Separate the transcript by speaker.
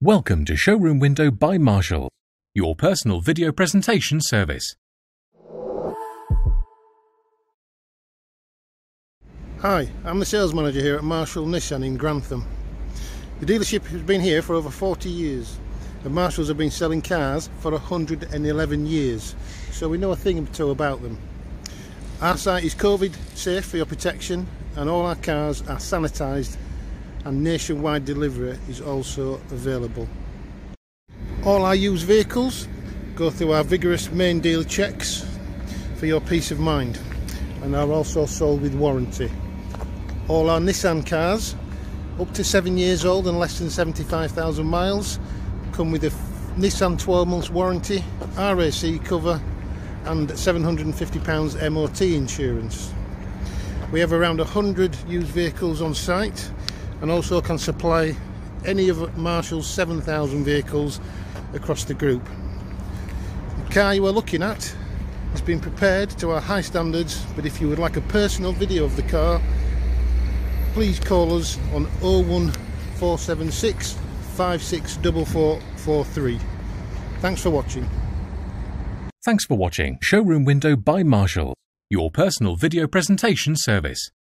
Speaker 1: Welcome to Showroom Window by Marshall, your personal video presentation service.
Speaker 2: Hi, I'm the sales manager here at Marshall Nissan in Grantham. The dealership has been here for over 40 years and Marshalls have been selling cars for 111 years so we know a thing or two about them. Our site is COVID safe for your protection and all our cars are sanitised and nationwide delivery is also available. All our used vehicles go through our vigorous main deal checks for your peace of mind and are also sold with warranty. All our Nissan cars up to 7 years old and less than 75,000 miles come with a Nissan 12 months warranty, RAC cover and £750 MOT insurance. We have around 100 used vehicles on site and also can supply any of Marshall's 7,000 vehicles across the group. The car you are looking at has been prepared to our high standards but if you would like a personal video of the car please call us on 01476 564443. Thanks for watching.
Speaker 1: Thanks for watching Showroom Window by Marshall, your personal video presentation service.